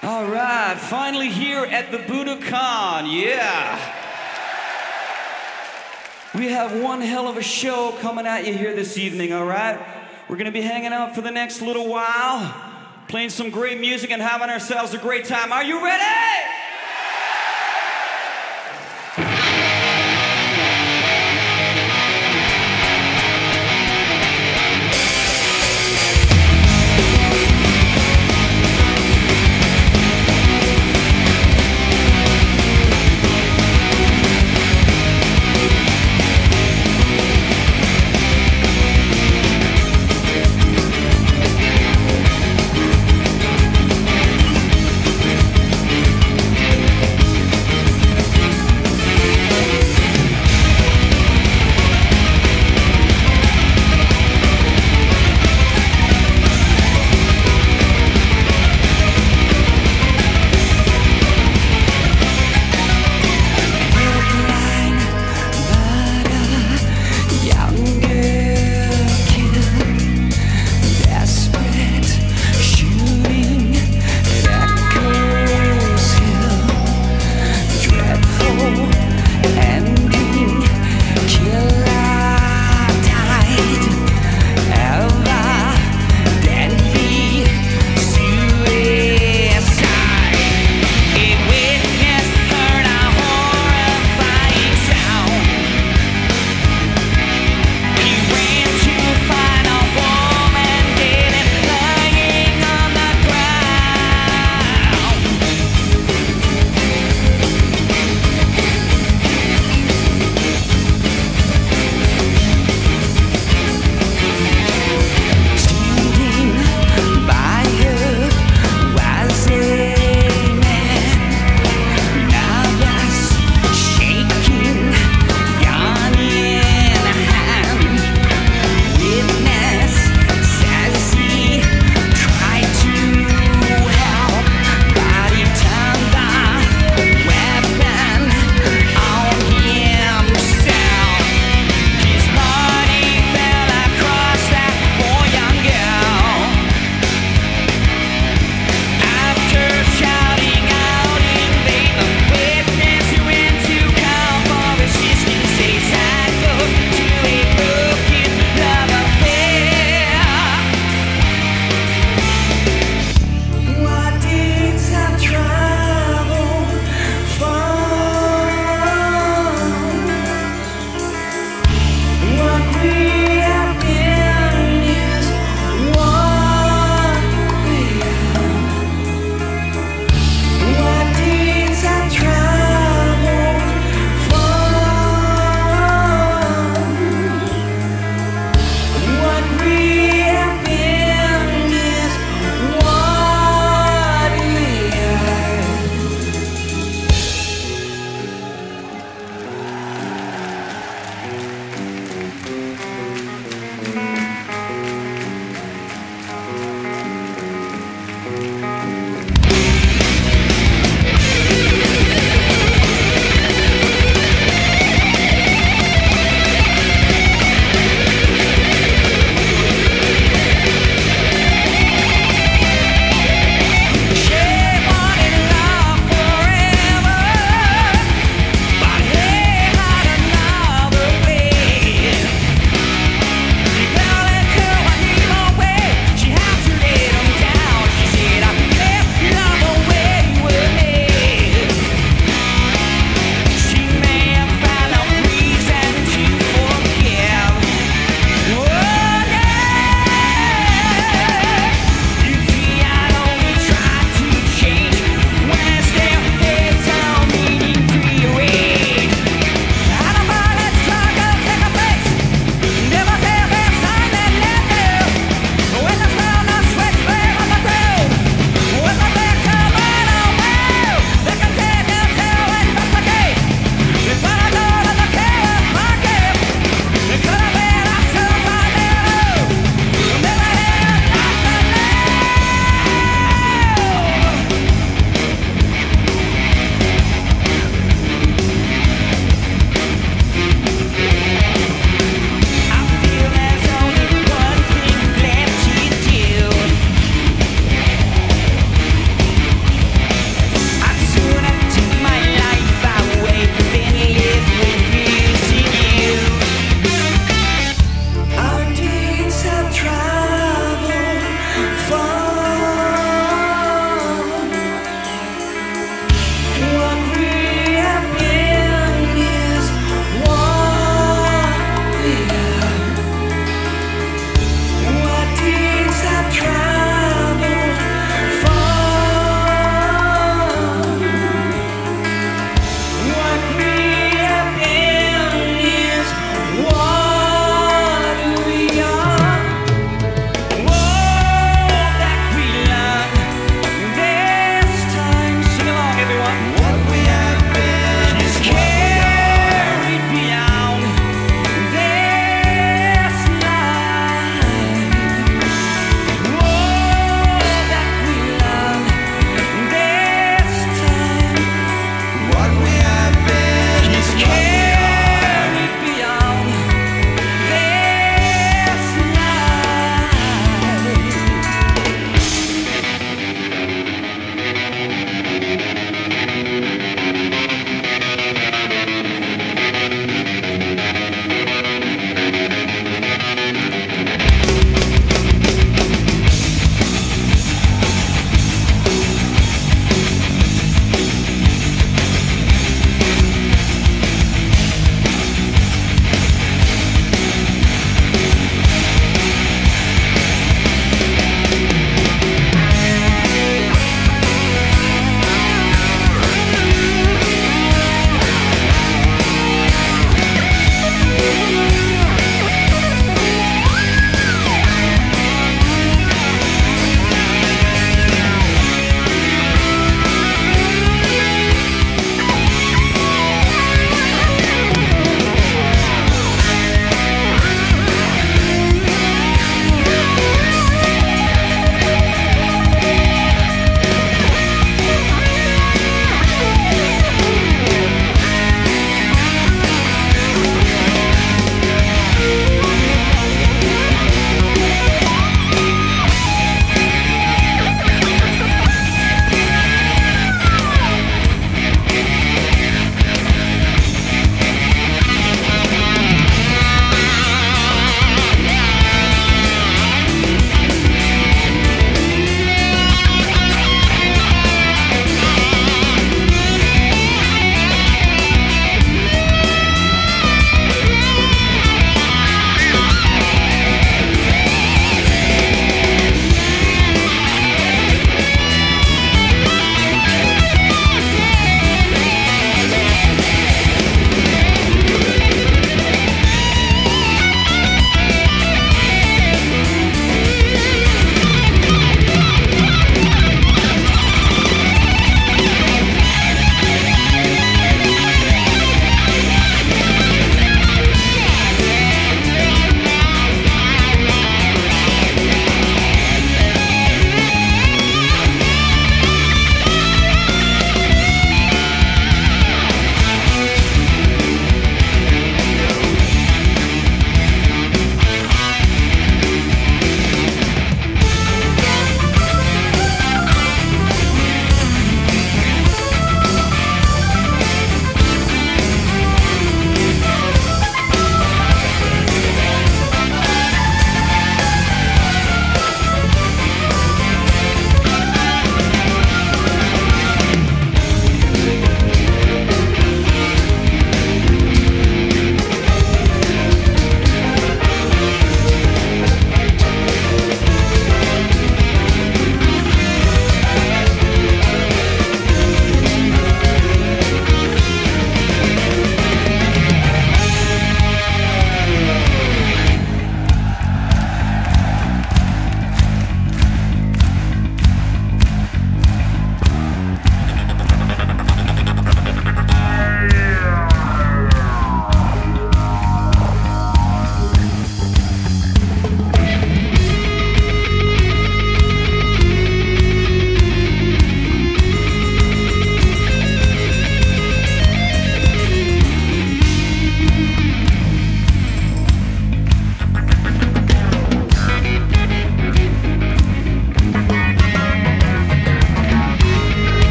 All right, finally here at the Budokan, yeah. We have one hell of a show coming at you here this evening, all right? We're gonna be hanging out for the next little while, playing some great music and having ourselves a great time. Are you ready?